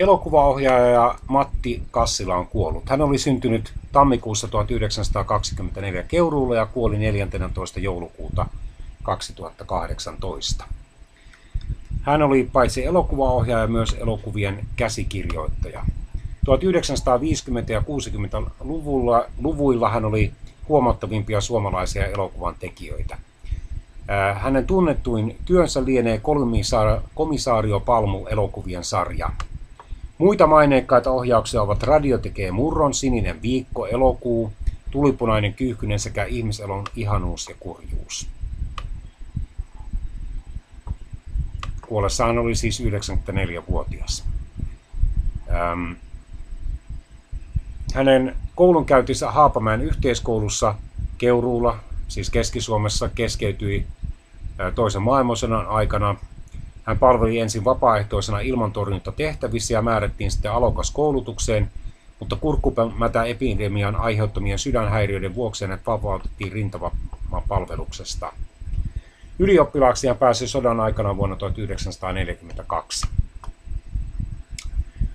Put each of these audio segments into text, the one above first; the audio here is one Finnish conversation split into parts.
Elokuvaohjaaja Matti Kassila on kuollut. Hän oli syntynyt tammikuussa 1924 Keuruulla ja kuoli 14. joulukuuta 2018. Hän oli paitsi elokuvaohjaaja myös elokuvien käsikirjoittaja. 1950- ja 60-luvulla luvuilla hän oli huomattavimpia suomalaisia elokuvan tekijöitä. Hänen tunnettuin työnsä lienee Komisaario Palmu elokuvien sarja. Muita maineikkaita ohjauksia ovat Radio tekee murron, Sininen viikko, Elokuu, Tulipunainen kyyhkynen sekä Ihmiselon ihanuus ja kurjuus. Kuollessaan oli siis 94-vuotias. Ähm. Hänen koulunkäyntinsä Haapamäen yhteiskoulussa Keuruulla, siis Keski-Suomessa, keskeytyi toisen maailmansodan aikana. Hän palveli ensin vapaaehtoisena ilmantorjuntatehtävissä ja määrättiin sitten alokas koulutukseen, mutta kurkkumätä epidemian aiheuttamien sydänhäiriöiden vuoksi hänet vapautettiin rintamapalveluksesta. Ylioppilaaksi hän pääsi sodan aikana vuonna 1942.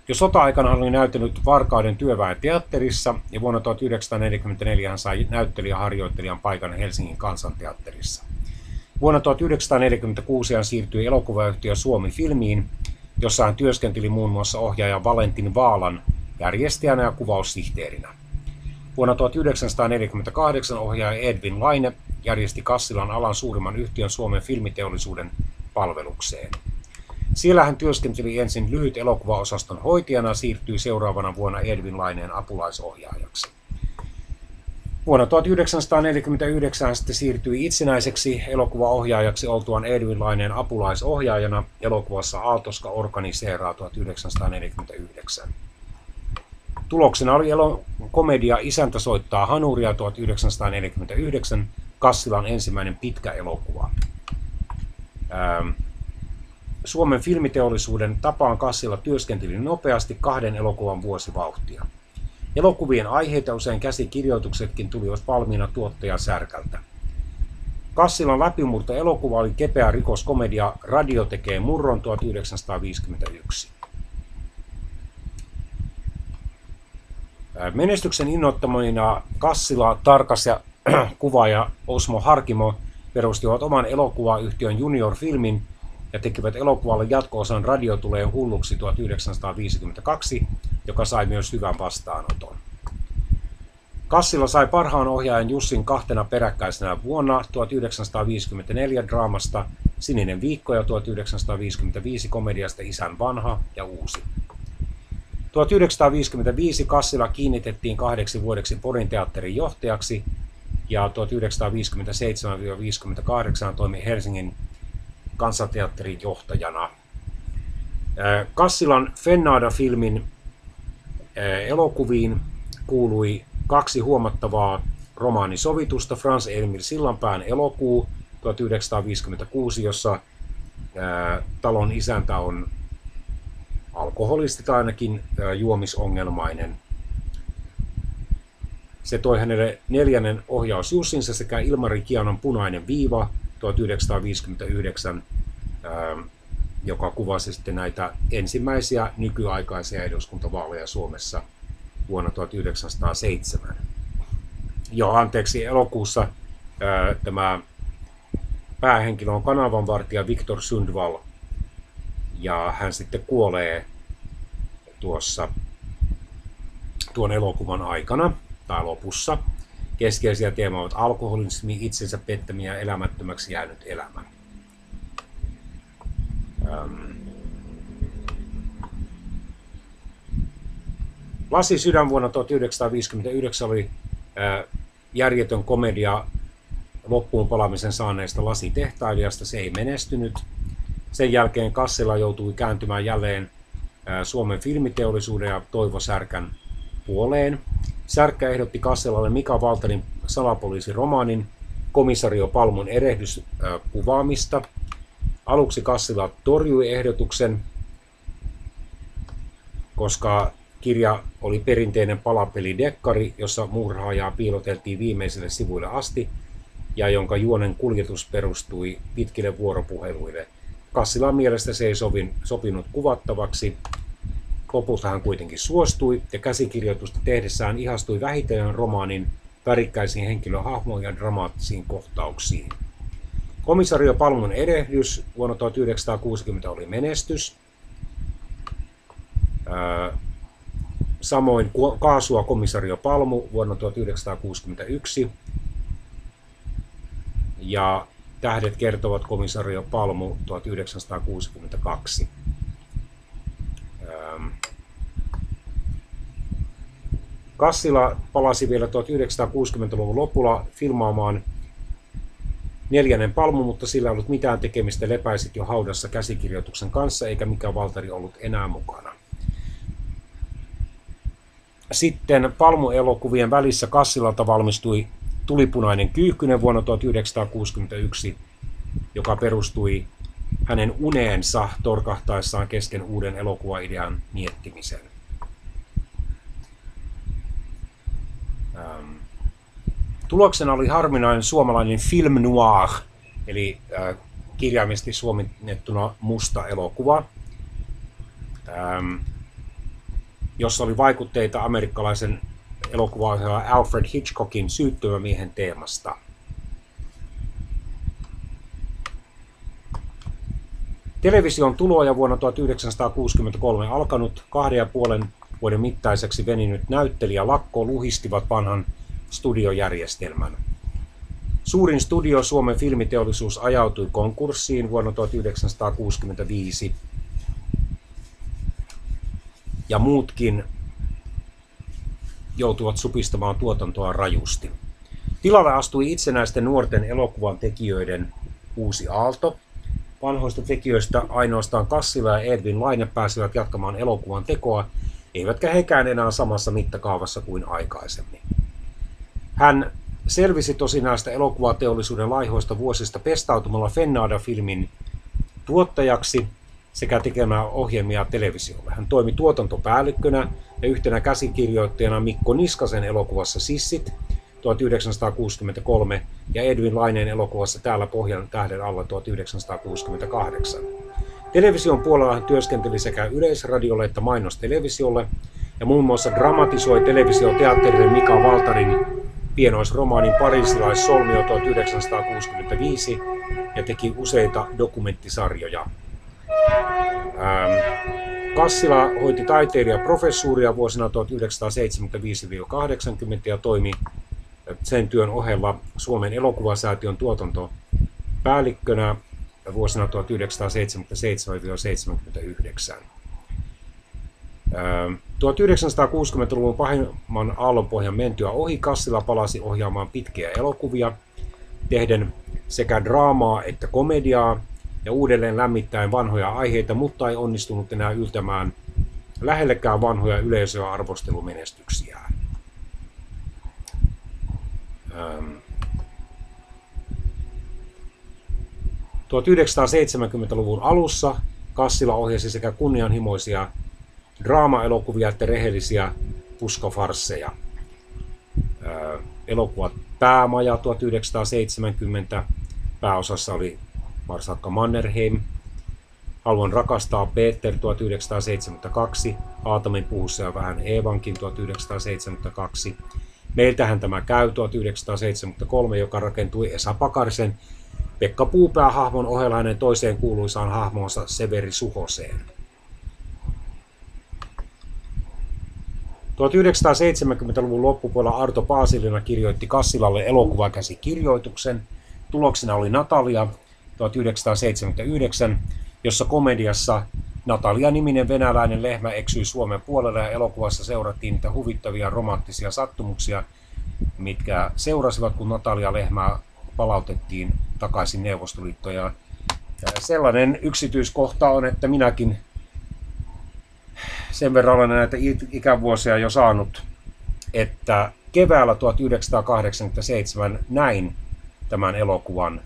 Jo sota-aikana hän oli näytellyt Varkauden työväen teatterissa ja vuonna 1944 hän sai näyttelijäharjoittelijan paikan Helsingin kansanteatterissa. Vuonna 1946 hän siirtyi elokuvayhtiö Suomi Filmiin, jossa hän työskenteli muun muassa ohjaaja Valentin Vaalan järjestäjänä ja kuvaussihteerinä. Vuonna 1948 ohjaaja Edwin Laine järjesti Kassilan alan suurimman yhtiön Suomen filmiteollisuuden palvelukseen. Siellä hän työskenteli ensin lyhyt elokuvaosaston hoitajana siirtyi seuraavana vuonna Edwin Laineen apulaisohjaajaksi. Vuonna 1949 hän sitten siirtyi itsenäiseksi elokuvaohjaajaksi oltuaan Edwin apulaisohjaajana elokuvassa Aaltoska organiseeraa 1949. Tuloksena oli komedia Isäntä soittaa hanuria 1949, Kassilan ensimmäinen pitkä elokuva. Ähm, Suomen filmiteollisuuden tapaan Kassila työskenteli nopeasti kahden elokuvan vuosivauhtia. Elokuvien aiheita usein käsikirjoituksetkin tulivat valmiina tuottaja Särkältä. Kassilan läpimurto elokuva oli kepeä rikoskomedia Radio tekee murron 1951. Menestyksen innoittamina Kassila, Tarkas ja kuvaaja Osmo Harkimo perustivat oman elokuvayhtiön Junior Filmin ja tekivät elokuvalle jatko-osan Radio tulee hulluksi 1952, joka sai myös hyvän vastaanoton. Kassila sai parhaan ohjaajan Jussin kahtena peräkkäisenä vuonna 1954 draamasta Sininen viikko ja 1955 komediasta Isän vanha ja uusi. 1955 Kassila kiinnitettiin kahdeksi vuodeksi Porin teatterin johtajaksi ja 1957-58 toimi Helsingin kansanteatterin johtajana. Kassilan Fennada-filmin elokuviin kuului kaksi huomattavaa romaanisovitusta. Frans Emil Sillanpään elokuu 1956, jossa talon isäntä on alkoholisti tai ainakin juomisongelmainen. Se toi hänelle neljännen ohjausjussinsa sekä Ilmari Kianon Punainen viiva 1959, joka kuvasi sitten näitä ensimmäisiä nykyaikaisia eduskuntavaaleja Suomessa vuonna 1907. Jo anteeksi, elokuussa tämä päähenkilö on kanavanvartija Viktor Sundvall, ja hän sitten kuolee tuossa tuon elokuvan aikana tai lopussa. Keskeisiä teemoja ovat alkoholismi, itsensä pettämiä ja elämättömäksi jäänyt elämä. Ähm. Lasi sydän vuonna 1959 oli äh, järjetön komedia loppuun palamisen saaneesta lasitehtailijasta. Se ei menestynyt. Sen jälkeen Kassila joutui kääntymään jälleen äh, Suomen filmiteollisuuden ja Toivo Särkän puoleen. Särkkä ehdotti Kasselalle Mika Valterin salapoliisiromaanin Komisario Palmun erehdyskuvaamista. Aluksi Kassila torjui ehdotuksen, koska kirja oli perinteinen palapelidekkari, jossa murhaajaa piiloteltiin viimeiselle sivuille asti ja jonka juonen kuljetus perustui pitkille vuoropuheluille. Kassilan mielestä se ei sovin, sopinut kuvattavaksi Lopulta hän kuitenkin suostui ja käsikirjoitusta tehdessään ihastui vähitellen romaanin värikkäisiin henkilöhahmoihin ja dramaattisiin kohtauksiin. Komisario Palmun erehdys vuonna 1960 oli menestys. Samoin Kaasua komisario Palmu vuonna 1961. Ja Tähdet kertovat komisario Palmu 1962. Kassila palasi vielä 1960-luvun lopulla filmaamaan neljännen palmu, mutta sillä ei ollut mitään tekemistä lepäisit jo haudassa käsikirjoituksen kanssa, eikä mikä Valtari ollut enää mukana. Sitten palmuelokuvien välissä Kassilalta valmistui Tulipunainen kyyhkynen vuonna 1961, joka perustui hänen uneensa torkahtaessaan kesken uuden elokuvaidean miettimisen. Ähm. Tuloksena oli harvinainen suomalainen film noir, eli äh, kirjaimisesti suomennettuna musta elokuva, ähm, jossa oli vaikutteita amerikkalaisen elokuvaohjaaja Alfred Hitchcockin syyttömämiehen teemasta. Television tuloja vuonna 1963 alkanut kahden ja puolen vuoden mittaiseksi veninyt näyttelijä Lakko luhistivat vanhan studiojärjestelmän. Suurin studio Suomen filmiteollisuus ajautui konkurssiin vuonna 1965 ja muutkin joutuvat supistamaan tuotantoa rajusti. Tilalle astui itsenäisten nuorten elokuvan tekijöiden uusi aalto. Vanhoista tekijöistä ainoastaan Kassila ja Edwin Laine pääsivät jatkamaan elokuvan tekoa, eivätkä hekään enää samassa mittakaavassa kuin aikaisemmin. Hän selvisi tosi näistä elokuvateollisuuden laihoista vuosista pestautumalla Fennada-filmin tuottajaksi sekä tekemään ohjelmia televisiolle. Hän toimi tuotantopäällikkönä ja yhtenä käsikirjoittajana Mikko Niskasen elokuvassa Sissit 1963 ja Edwin Laineen elokuvassa Täällä Pohjan tähden alla 1968. Television puolella hän työskenteli sekä yleisradiolle että mainostelevisiolle ja muun muassa dramatisoi televisioteatterille Mika Valtarin pienoisromaanin Parisilais-solmio 1965 ja teki useita dokumenttisarjoja. Ähm, Kassila hoiti taiteilijaprofessuuria vuosina 1975-80 ja toimi sen työn ohella Suomen elokuvasäätiön tuotantopäällikkönä vuosina 1977-79. 1960-luvun ähm, pahimman aallonpohjan mentyä ohi Kassila palasi ohjaamaan pitkiä elokuvia, tehden sekä draamaa että komediaa ja uudelleen lämmittäen vanhoja aiheita, mutta ei onnistunut enää yltämään lähellekään vanhoja yleisöä arvostelumenestyksiään. 1970-luvun alussa Kassila ohjasi sekä kunnianhimoisia draama-elokuvia että rehellisiä puskafarsseja. Elokuvat Päämaja 1970, pääosassa oli Marsakka Mannerheim, Haluan rakastaa Peter 1972, Aatamin puhussa ja vähän Eevankin 1972. Meiltähän tämä käy 1973, joka rakentui Esa Pakarisen Pekka Puupää hahmon ohella hänen toiseen kuuluisaan hahmoonsa Severi Suhoseen. 1970-luvun loppupuolella Arto Paasilina kirjoitti Kassilalle elokuvakäsikirjoituksen. Tuloksena oli Natalia, 1979, jossa komediassa Natalia-niminen venäläinen lehmä eksyi Suomen puolelle ja elokuvassa seurattiin niitä huvittavia romanttisia sattumuksia, mitkä seurasivat, kun Natalia lehmää palautettiin takaisin Neuvostoliittoon. Ja sellainen yksityiskohta on, että minäkin sen verran olen näitä ikävuosia jo saanut, että keväällä 1987 näin tämän elokuvan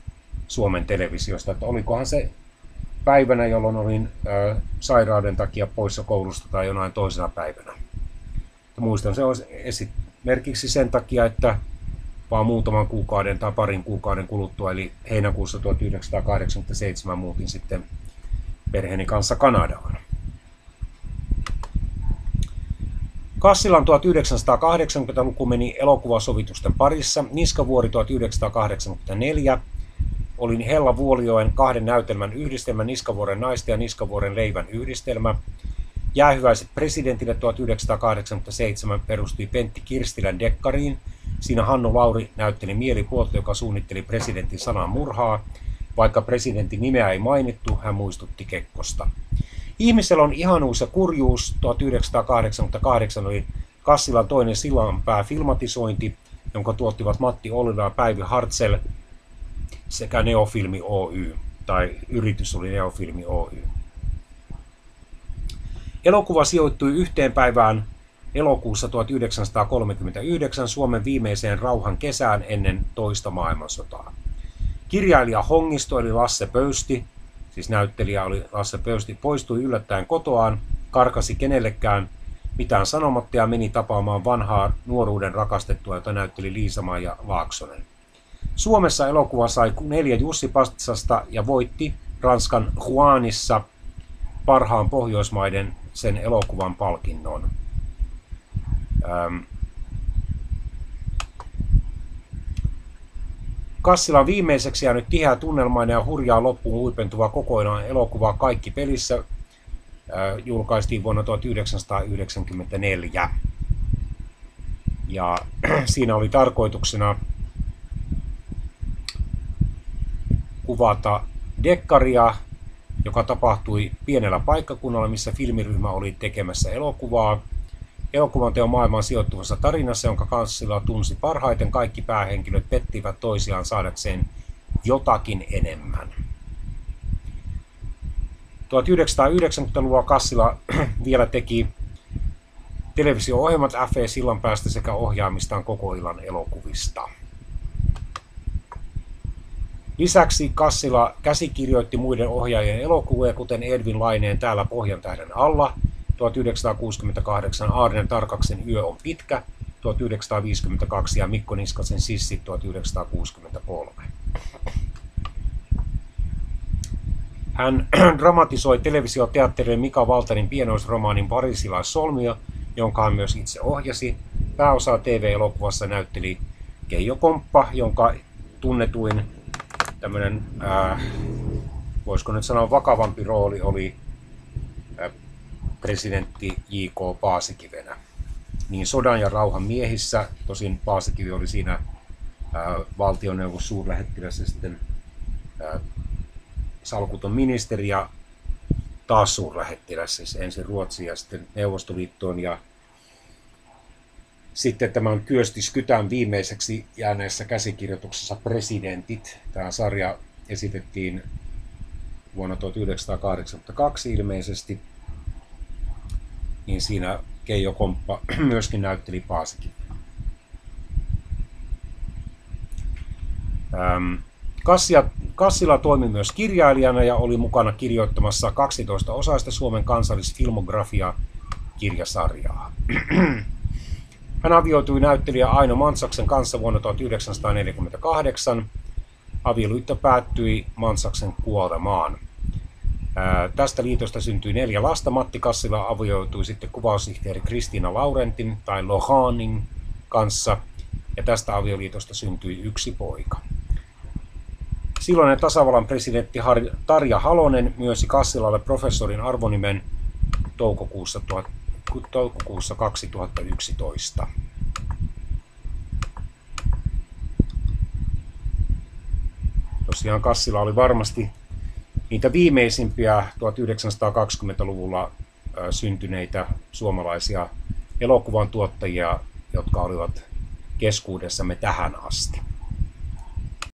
Suomen televisiosta, että olikohan se päivänä, jolloin olin ö, sairauden takia poissa koulusta tai jonain toisena päivänä. Ja muistan se esimerkiksi sen takia, että vaan muutaman kuukauden tai parin kuukauden kuluttua, eli heinäkuussa 1987 muutin sitten perheeni kanssa Kanadaan. Kassilan 1980-luku meni elokuvasovitusten parissa. Niskavuori 1984 oli Hella Vuolioen kahden näytelmän yhdistelmä Niskavuoren naisten ja Niskavuoren leivän yhdistelmä. Jäähyväiset presidentille 1987 perustui Pentti Kirstilän dekkariin. Siinä Hannu Lauri näytteli mielipuolta, joka suunnitteli presidentin sanan murhaa. Vaikka presidentin nimeä ei mainittu, hän muistutti Kekkosta. Ihmisellä on ihanuus ja kurjuus 1988 oli Kassilan toinen sillanpää filmatisointi, jonka tuottivat Matti Ollila ja Päivi Hartzell sekä Neofilmi Oy, tai yritys oli Neofilmi Oy. Elokuva sijoittui yhteen päivään elokuussa 1939 Suomen viimeiseen rauhan kesään ennen toista maailmansotaa. Kirjailija Hongisto eli Lasse Pöysti, siis näyttelijä oli Lasse Pöysti, poistui yllättäen kotoaan, karkasi kenellekään mitään sanomatta ja meni tapaamaan vanhaa nuoruuden rakastettua, jota näytteli Liisa ja Laaksonen. Suomessa elokuva sai neljä Jussi Patsasta ja voitti Ranskan Juanissa parhaan Pohjoismaiden sen elokuvan palkinnon. Kassila viimeiseksi jäänyt tiheä tunnelmainen ja hurjaa loppuun huipentuva kokonaan elokuva Kaikki pelissä äh, julkaistiin vuonna 1994. Ja siinä oli tarkoituksena kuvata dekkaria, joka tapahtui pienellä paikkakunnalla, missä filmiryhmä oli tekemässä elokuvaa. Elokuvan teon maailman sijoittuvassa tarinassa, jonka kanssilla tunsi parhaiten, kaikki päähenkilöt pettivät toisiaan saadakseen jotakin enemmän. 1990-luvulla Kassila vielä teki televisio-ohjelmat F.E. Sillanpäästä sekä ohjaamistaan koko illan elokuvista. Lisäksi Kassila käsikirjoitti muiden ohjaajien elokuvia, kuten Edvin Laineen Täällä Pohjan tähden alla 1968, Arnen Tarkaksen Yö on pitkä 1952 ja Mikko Niskasen Sissi 1963. Hän dramatisoi televisioteatterin Mika Valtarin pienoisromaanin Parisilais-solmio, jonka hän myös itse ohjasi. Pääosaa TV-elokuvassa näytteli Keijo Komppa, jonka tunnetuin tämmöinen, äh, voisiko nyt sanoa vakavampi rooli oli presidentti J.K. Paasikivenä. Niin sodan ja rauhan miehissä, tosin Paasikivi oli siinä äh, valtioneuvos suurlähettiläs ja sitten äh, salkuton ministeri ja taas suurlähettiläs, siis ensin Ruotsiin ja sitten Neuvostoliittoon ja sitten tämän Kyösti Skytän viimeiseksi jääneessä käsikirjoituksessa Presidentit. Tämä sarja esitettiin vuonna 1982 ilmeisesti. Niin siinä Keijo Komppa myöskin näytteli Paasikin. Kassia, Kassila toimi myös kirjailijana ja oli mukana kirjoittamassa 12 osaista Suomen kansallisfilmografia kirjasarjaa. Hän avioitui näyttelijä Aino Mansaksen kanssa vuonna 1948. Avioliitto päättyi Mansaksen kuolemaan. Tästä liitosta syntyi neljä lasta. Matti Kassila avioitui sitten kuvaussihteeri Kristiina Laurentin tai Lohanin kanssa. Ja tästä avioliitosta syntyi yksi poika. Silloinen tasavallan presidentti Tarja Halonen myönsi Kassilalle professorin arvonimen toukokuussa toukokuussa 2011. Tosiaan Kassila oli varmasti niitä viimeisimpiä 1920-luvulla syntyneitä suomalaisia elokuvan tuottajia, jotka olivat keskuudessamme tähän asti.